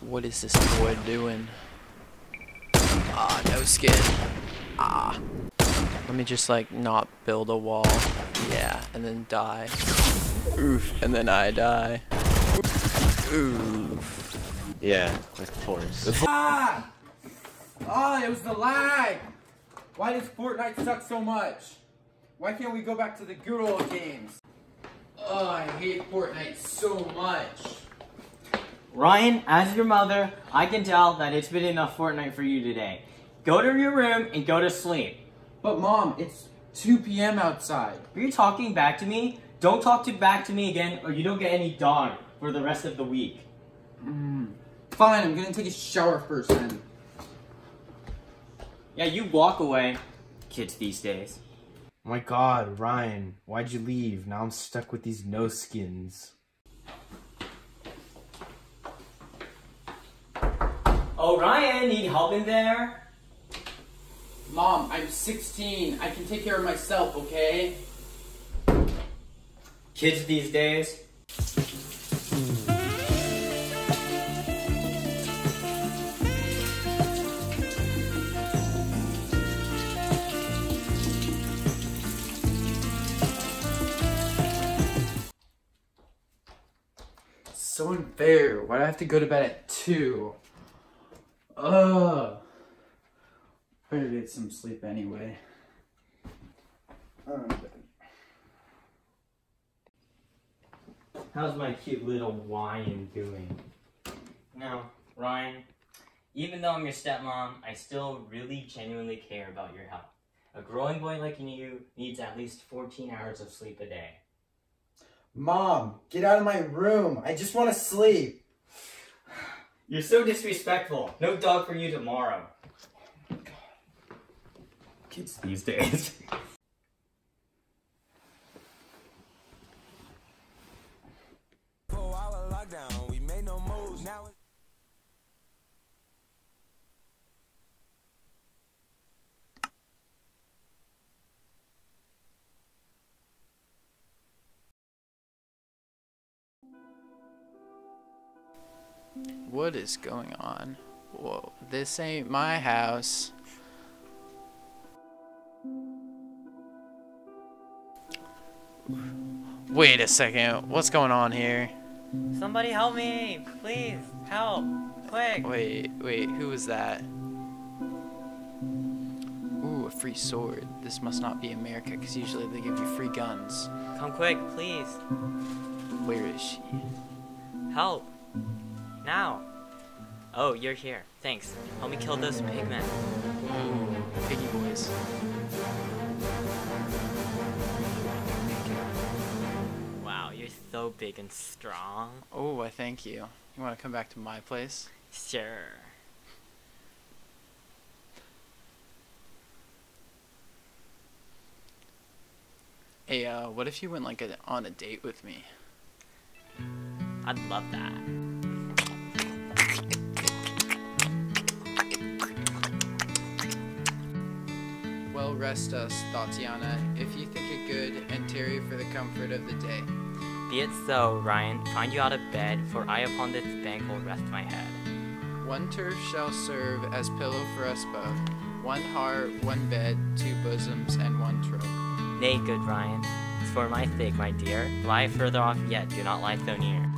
What is this boy doing? Ah, no skin. Ah. Let me just like not build a wall. Yeah, and then die. Oof, and then I die. Oof. Yeah, of course. Ah! Oh, it was the lag! Why does Fortnite suck so much? Why can't we go back to the good old games? Oh, I hate Fortnite so much. Ryan, as your mother, I can tell that it's been enough Fortnite for you today. Go to your room and go to sleep. But mom, it's 2 p.m. outside. Are you talking back to me? Don't talk to back to me again or you don't get any dog for the rest of the week. Mm. Fine, I'm gonna take a shower first then. Yeah, you walk away. Kids these days. my god, Ryan, why'd you leave? Now I'm stuck with these no skins. Oh, Ryan, need help in there? Mom, I'm 16. I can take care of myself, okay? Kids these days. So unfair. Why do I have to go to bed at 2? Ugh. Better get some sleep anyway. Um, How's my cute little Ryan doing? Now, Ryan, even though I'm your stepmom, I still really genuinely care about your health. A growing boy like you needs at least 14 hours of sleep a day. Mom, get out of my room. I just want to sleep. You're so disrespectful. No dog for you tomorrow. Kids these days. What is going on? Whoa, this ain't my house. Wait a second, what's going on here? Somebody help me! Please, help! Quick! Wait, wait, who was that? Ooh, a free sword. This must not be America, because usually they give you free guns. Come quick, please! Where is she? Help! Now! Oh, you're here. Thanks. Help me kill those pigmen. Ooh, piggy boys. Wow, you're so big and strong. Oh, I thank you. You want to come back to my place? Sure. Hey, uh, what if you went like a, on a date with me? I'd love that. Rest us, Tatiana, if you think it good, and tarry for the comfort of the day. Be it so, Ryan. Find you out of bed, for I upon this bank will rest my head. One turf shall serve as pillow for us both. One heart, one bed, two bosoms, and one trope. Nay, good Ryan. For my sake, my dear, lie further off yet, do not lie so near.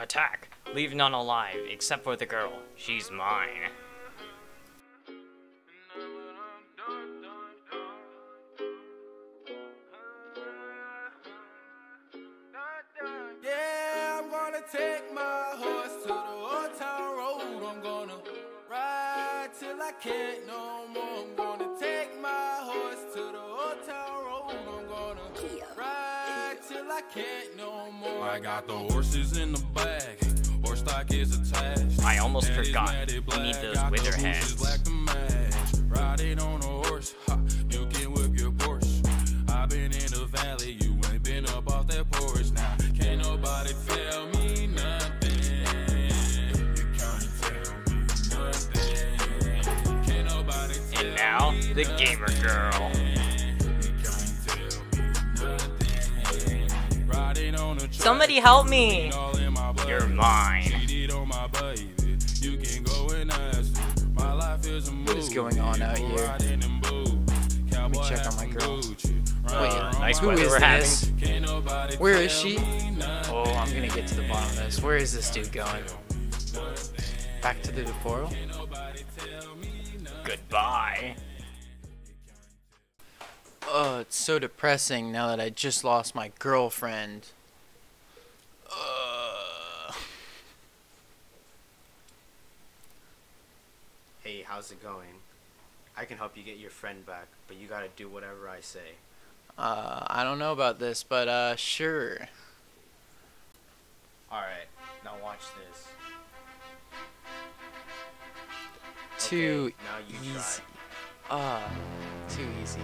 Attack! Leave none alive, except for the girl. She's mine. I can't no more. I got the horses in the back. Horse stock is attached. I almost forgot. I need those got wither hands. Black. Riding on a horse. Ha, you can whip your Porsche. i been in the valley. You ain't been up off that porch. Now, can't nobody tell me nothing. And now, the gamer girl. Somebody help me! You're mine. What is going on out here? Let me check on my girl. Wait, nice who weather is this? Where is she? Oh, I'm gonna get to the bottom of this. Where is this dude going? Back to the portal? Goodbye. Oh, it's so depressing now that I just lost my girlfriend. Uh, Hey, how's it going? I can help you get your friend back, but you gotta do whatever I say. uh, I don't know about this, but uh, sure. Alright, now watch this. Too Okay, now you try. easy. Ah, too easy.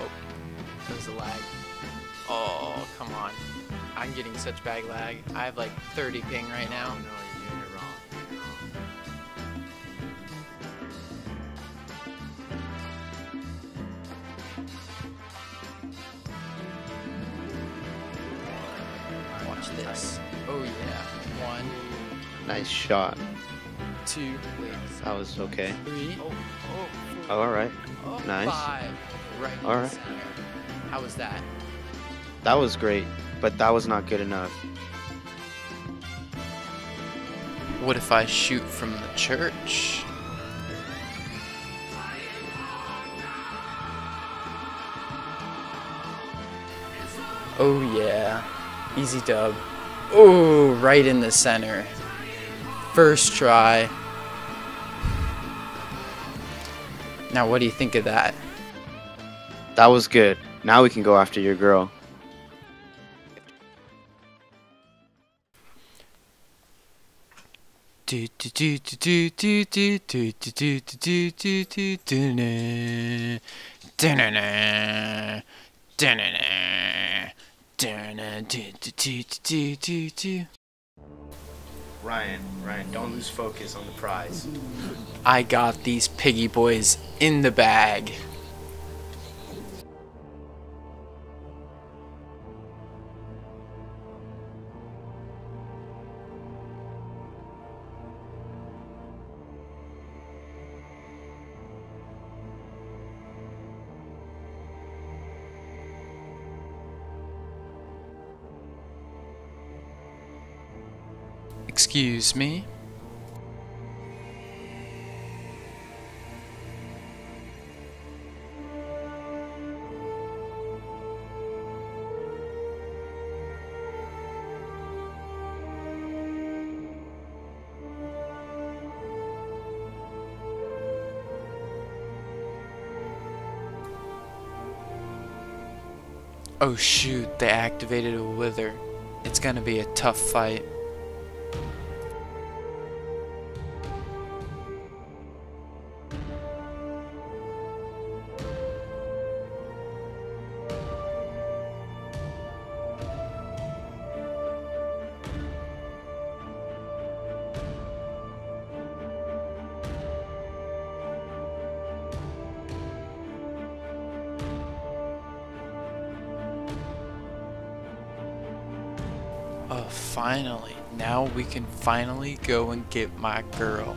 Oh, there's a lag. Oh, come on. I'm getting such bag lag. I have like 30 ping right now. No, no, you're doing it wrong. You're wrong. Watch this. Oh yeah. One, Nice shot. two, wait, That was okay. three, Oh, oh, Oh, all right. oh, Nice. five. Right in the right. center. How was that? That was great, but that was not good enough. What if I shoot from the church? Oh yeah, easy dub. Oh, right in the center. First try. Now what do you think of that? That was good. Now we can go after your girl. Ryan, Ryan, don't lose focus on the prize. I got these piggy boys in the bag. Excuse me? Oh shoot, they activated a wither. It's gonna be a tough fight. Oh, finally. Now we can finally go and get my girl.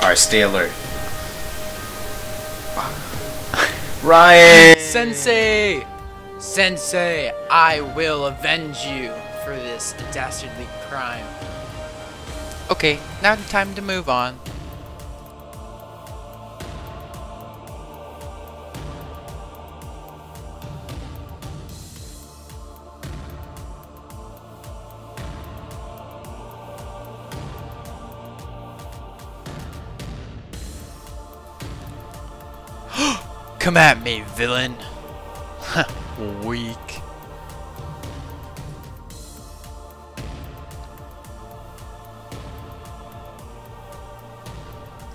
Alright, stay alert. Ryan! Sensei! Sensei, I will avenge you for this dastardly crime. Okay, now time to move on. Come at me, villain. Weak.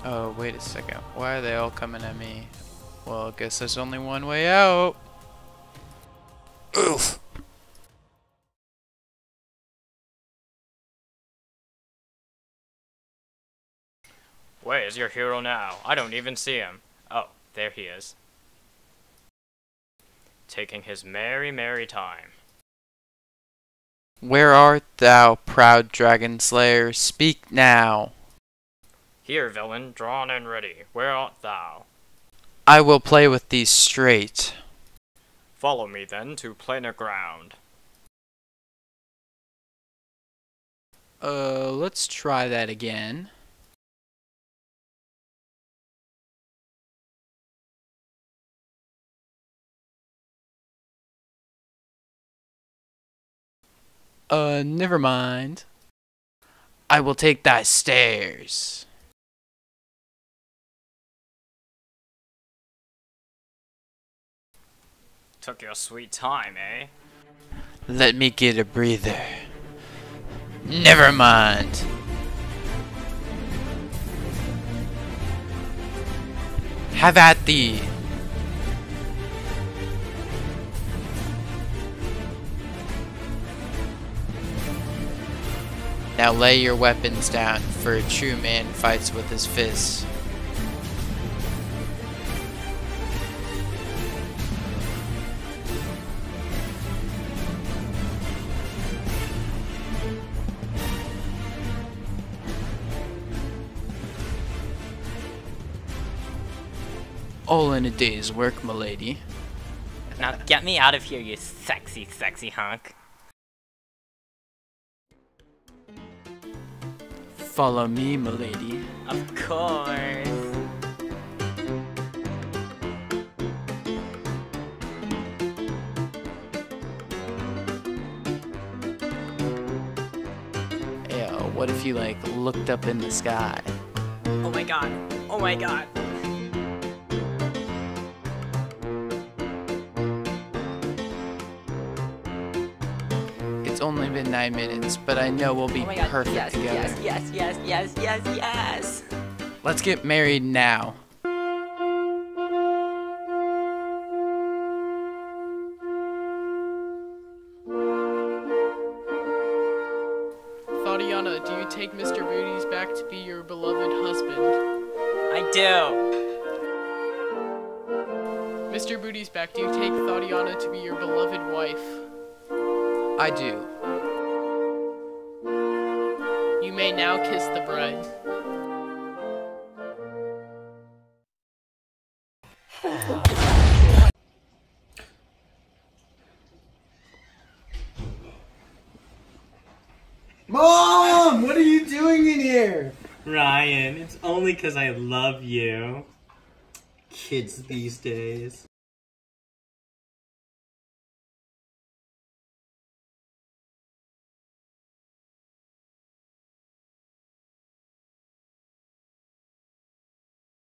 Oh, wait a second. Why are they all coming at me? Well, I guess there's only one way out. Oof. Where is your hero now? I don't even see him. Oh, there he is. Taking his merry, merry time. Where art thou, proud dragon slayer? Speak now. Here, villain, drawn and ready. Where art thou? I will play with thee straight. Follow me then to plainer ground. Uh, let's try that again. Uh, never mind. I will take thy stairs. Took your sweet time, eh? Let me get a breather. Never mind. Have at thee. Now lay your weapons down, for a true man fights with his fists. All in a day's work, milady. Now get me out of here, you sexy, sexy hunk. Follow me, milady. Of course. What if you like looked up in the sky? Oh my god. Oh my god. Only been nine minutes, but I know we'll be oh god. perfect yes, together. yes, yes, yes, yes, yes, yes. Let's get married now. Thadiana, do you take Mr. Booties back to be your beloved husband? I do. Mr. Booties back, do you take Thadiana to be your beloved wife? I do. You may now kiss the bride. Mom, what are you doing in here? Ryan, it's only because I love you. Kids these days.